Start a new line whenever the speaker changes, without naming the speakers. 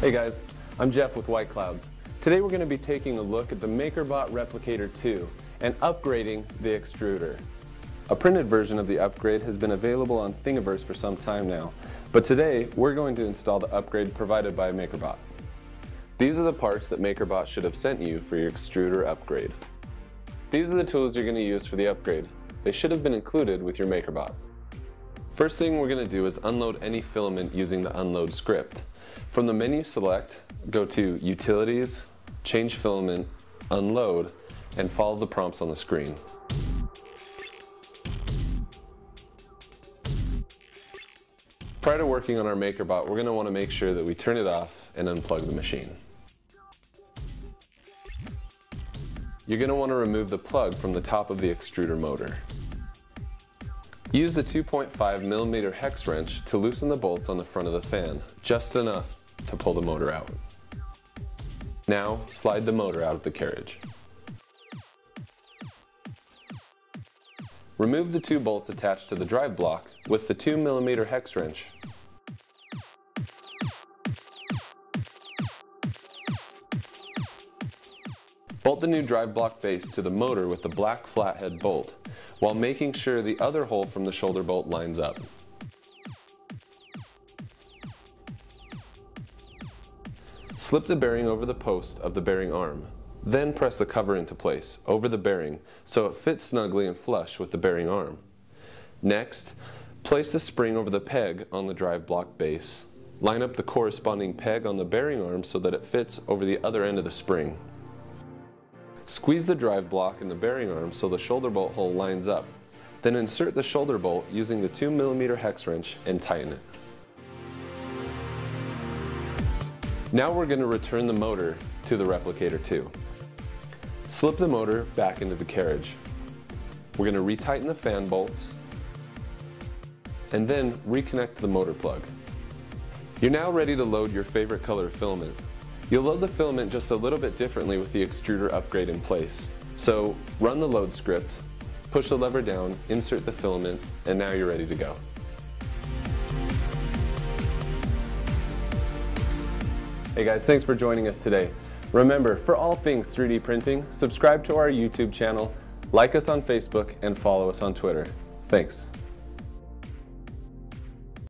Hey guys, I'm Jeff with White Clouds. Today we're going to be taking a look at the MakerBot Replicator 2 and upgrading the extruder. A printed version of the upgrade has been available on Thingiverse for some time now, but today we're going to install the upgrade provided by MakerBot. These are the parts that MakerBot should have sent you for your extruder upgrade. These are the tools you're going to use for the upgrade. They should have been included with your MakerBot. First thing we're going to do is unload any filament using the unload script. From the menu select, go to Utilities, Change Filament, Unload, and follow the prompts on the screen. Prior to working on our MakerBot, we're going to want to make sure that we turn it off and unplug the machine. You're going to want to remove the plug from the top of the extruder motor. Use the 2.5 millimeter hex wrench to loosen the bolts on the front of the fan, just enough to pull the motor out. Now, slide the motor out of the carriage. Remove the two bolts attached to the drive block with the 2mm hex wrench. Bolt the new drive block base to the motor with the black flathead bolt, while making sure the other hole from the shoulder bolt lines up. Slip the bearing over the post of the bearing arm. Then press the cover into place, over the bearing, so it fits snugly and flush with the bearing arm. Next, place the spring over the peg on the drive block base. Line up the corresponding peg on the bearing arm so that it fits over the other end of the spring. Squeeze the drive block in the bearing arm so the shoulder bolt hole lines up. Then insert the shoulder bolt using the 2mm hex wrench and tighten it. Now we're going to return the motor to the Replicator 2. Slip the motor back into the carriage. We're going to retighten the fan bolts and then reconnect the motor plug. You're now ready to load your favorite color filament. You'll load the filament just a little bit differently with the extruder upgrade in place. So run the load script, push the lever down, insert the filament, and now you're ready to go. Hey guys, thanks for joining us today. Remember, for all things 3D printing, subscribe to our YouTube channel, like us on Facebook, and follow us on Twitter. Thanks.